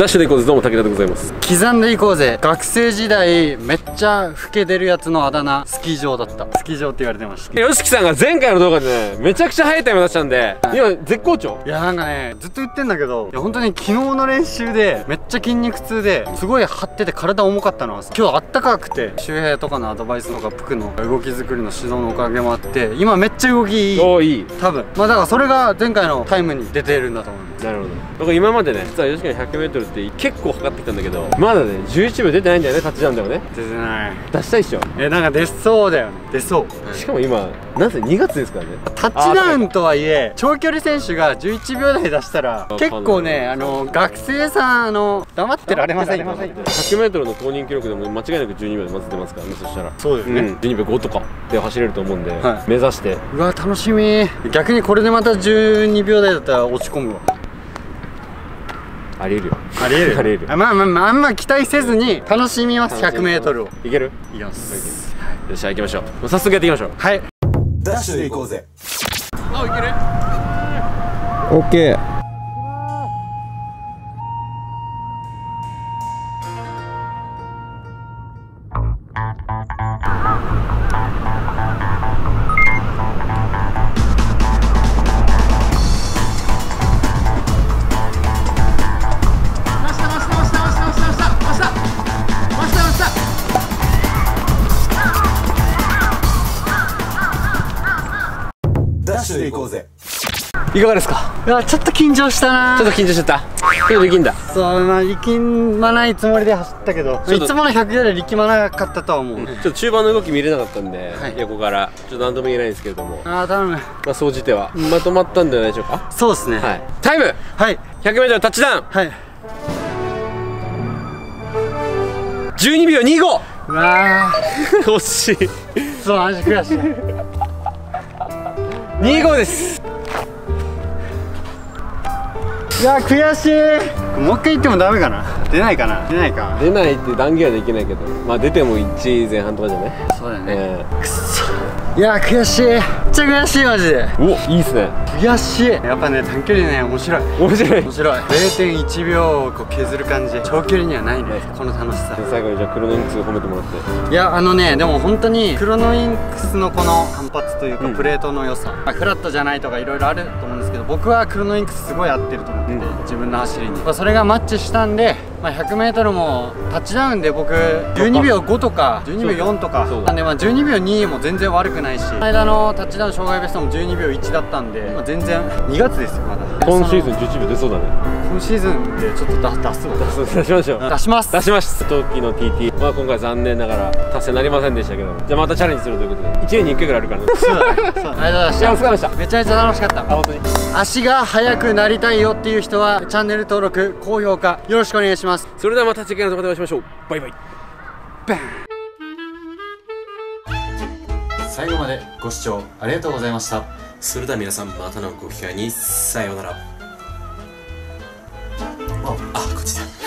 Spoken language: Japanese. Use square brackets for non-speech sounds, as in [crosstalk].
ダッシュで行こうぜ。どうも武田でございます。刻んでいこうぜ。学生時代めっちゃ老けてるやつのあだ名スキー場だった。スキー場って言われてました。よしきさんが前回の動画でねめちゃくちゃ速いタイム出したんで今絶好調。いやなんかねずっと言ってんだけどいや本当に昨日の練習でめっちゃ筋肉痛ですごい張ってて体重かったのはさ今日あったかくて周平とかのアドバイスとかプクの動き作りの指導のおかげもあって今めっちゃ動きいい。おおいい。多分。まあだからそれが前回のタイムに出てるんだと思うなるほど。僕今までね実は吉木の 100m って結構測ってきたんだけどまだね11秒出てないんだよねタッチダウンでもね。出てない。出したいっしょ。えなんか出そうだよね。出そう。しかも今なんせ2月ですからね。タッチダウンとはいえ長距離選手が11秒台出したらあ結構ねあの学生さんあの黙ってられませんよ。100m の公認記録でも間違いなく12秒でまず出ますからねそしたら。そうですね。うん、12秒5とかで走れると思うんで、はい。目指して。うわ楽しみ。逆にこれでまた12秒台だったら落ち込むわありえるよ。ありえる？ありえる。あまあまあまああんま期待せずに楽しみます。100m をいける？いきます。よっしゃ行きましょう。もう早速やっていきましょう。はい。ダッシュで行こうぜ。あいける。オッケーダッシュで行こうぜ。いかがですか？うわちょっと緊張したな。ちょっと緊張しちゃった？できんだ？そうまあ力まないつもりで走ったけど。いつもの100より力まなかったとは思う、ちょっと中盤の動き見れなかったんで、はい。横から。ちょっと何とも言えないんですけれども。ああ頼む。まあ総じては。まとまったんじゃないでしょうか？そうですね。はい。タイム！はい。100m タッチダウン！はい。12秒25うわ [laughs] 惜しい。ーそうマジ悔しい25です。いや悔しい。もう一回言ってもダメかな。出ないかな？出ないか。出ないって断言はできないけどまあ出ても1位前半とかじゃねそうだよね、えくっそ。いや悔しい。めっちゃ悔しいマジで。ー、おいいっすね。悔しい。やっぱね短距離ね面白い。面白い。面白い。0.1秒をこう削る感じ。長距離にはないねこの楽しさ。最後にじゃあクロノインクス褒めてもらって。いやあのねでも本当にクロノインクスのこの反発というかうん。プレートの良さ、まあフラットじゃないとかいろいろあると思うんですけど僕はクロノインクスすごい合ってると思ってて、うん。自分の走りに、まあ、それがマッチしたんで、まあ、100m もタッチダウンで僕12秒5とか12秒4とか。なんでまあ12秒2も全然悪くないしこの間のタッチダウン障害ベストも12秒1だったんで、まあ、全然2月ですよまだ今シーズンン11秒出そうだね。今シーズンでちょっと出出す。わそう出しましょう。出します。出します。冬季の TT まあ今回残念ながら達成なりませんでしたけどじゃあまたチャレンジするということで。1年に1回ぐらいあるからね。そうだね。そうありがとうございましいやお疲れ様でした。ためちゃめちゃ楽しかった。本当に。足が速くなりたいよっていう人はチャンネル登録高評価よろしくお願いします。それではまた次回の動画でお会いしましょう。バイバイ。最後までご視聴ありがとうございましたそれでは皆さんまたのご機会に。さようなら。あ。あこっちだ